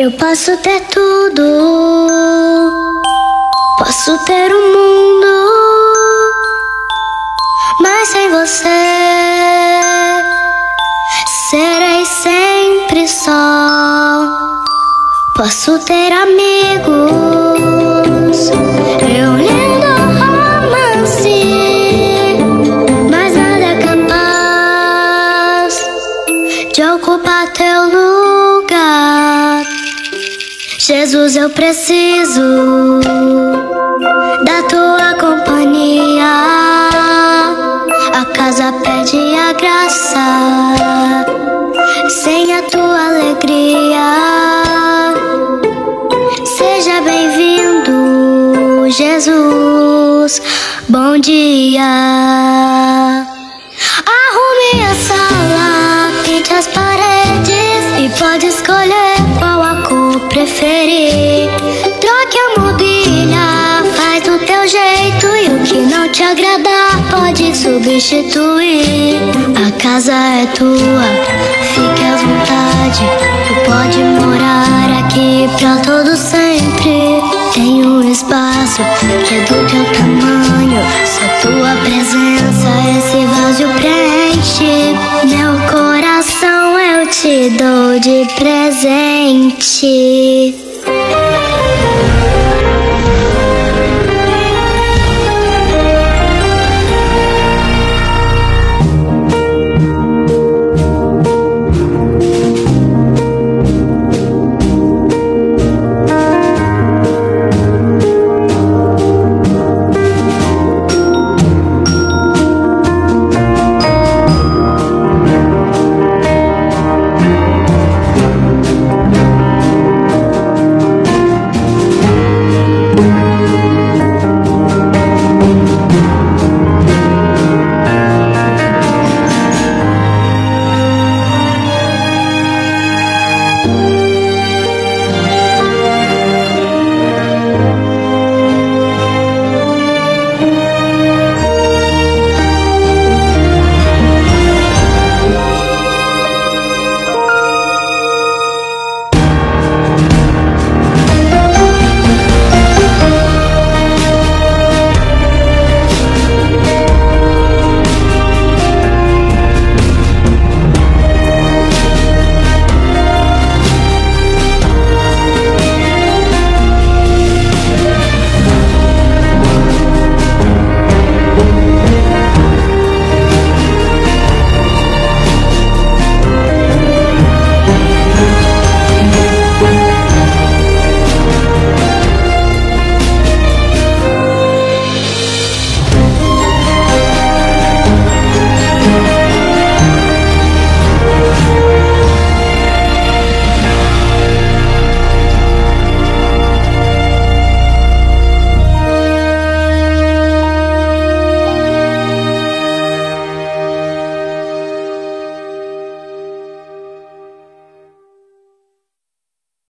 Eu posso ter tudo, posso ter o mundo, mas sem você serei sempre só. Posso ter amigos, eu lindo romance, mas nada é capaz de ocupar teu lugar. Jesus, eu preciso da tua companhia. A casa pede a graça, sem a tua alegria. Seja bem-vindo, Jesus. Bom dia. Arrume a sala, pinte as paredes e pode escolher preferir. Troque a mobília, faz do teu jeito e o que não te agradar pode substituir. A casa é tua, fique à vontade. Tu pode morar aqui pra todo sempre. Tem um espaço que é do de presente.